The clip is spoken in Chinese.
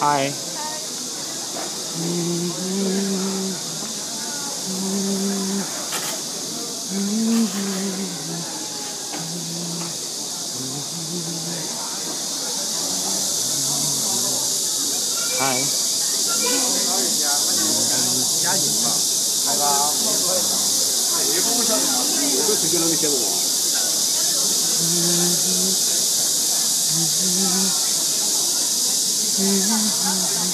嗨。嗨。加紧吧，系嘛？我都随便让你写我。嗯